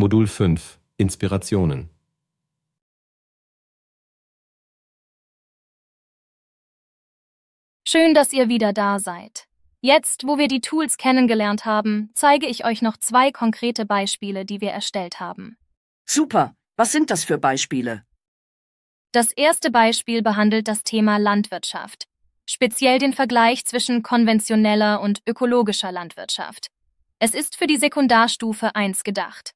Modul 5 Inspirationen Schön, dass ihr wieder da seid. Jetzt, wo wir die Tools kennengelernt haben, zeige ich euch noch zwei konkrete Beispiele, die wir erstellt haben. Super. Was sind das für Beispiele? Das erste Beispiel behandelt das Thema Landwirtschaft, speziell den Vergleich zwischen konventioneller und ökologischer Landwirtschaft. Es ist für die Sekundarstufe 1 gedacht.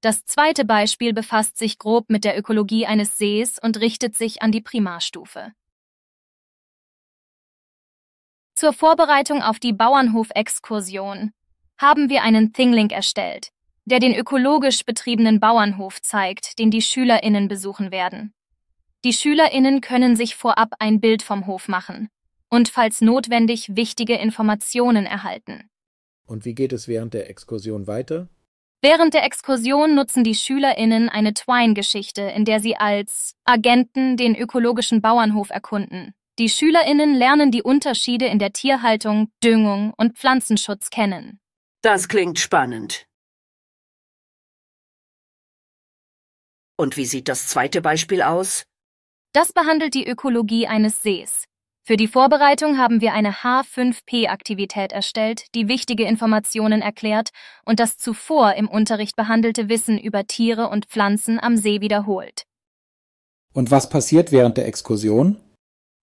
Das zweite Beispiel befasst sich grob mit der Ökologie eines Sees und richtet sich an die Primarstufe. Zur Vorbereitung auf die Bauernhof-Exkursion haben wir einen Thinglink erstellt, der den ökologisch betriebenen Bauernhof zeigt, den die SchülerInnen besuchen werden. Die SchülerInnen können sich vorab ein Bild vom Hof machen und falls notwendig wichtige Informationen erhalten. Und wie geht es während der Exkursion weiter? Während der Exkursion nutzen die SchülerInnen eine Twine-Geschichte, in der sie als Agenten den ökologischen Bauernhof erkunden. Die SchülerInnen lernen die Unterschiede in der Tierhaltung, Düngung und Pflanzenschutz kennen. Das klingt spannend. Und wie sieht das zweite Beispiel aus? Das behandelt die Ökologie eines Sees. Für die Vorbereitung haben wir eine H5P-Aktivität erstellt, die wichtige Informationen erklärt und das zuvor im Unterricht behandelte Wissen über Tiere und Pflanzen am See wiederholt. Und was passiert während der Exkursion?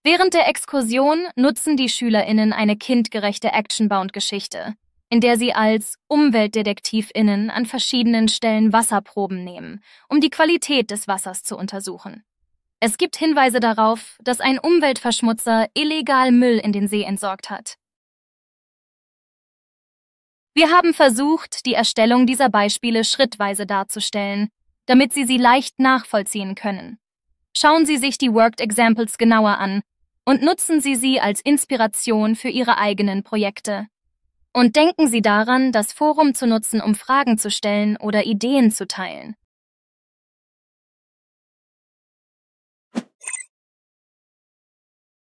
Während der Exkursion nutzen die SchülerInnen eine kindgerechte Action-Bound-Geschichte, in der sie als UmweltdetektivInnen an verschiedenen Stellen Wasserproben nehmen, um die Qualität des Wassers zu untersuchen. Es gibt Hinweise darauf, dass ein Umweltverschmutzer illegal Müll in den See entsorgt hat. Wir haben versucht, die Erstellung dieser Beispiele schrittweise darzustellen, damit Sie sie leicht nachvollziehen können. Schauen Sie sich die Worked Examples genauer an und nutzen Sie sie als Inspiration für Ihre eigenen Projekte. Und denken Sie daran, das Forum zu nutzen, um Fragen zu stellen oder Ideen zu teilen.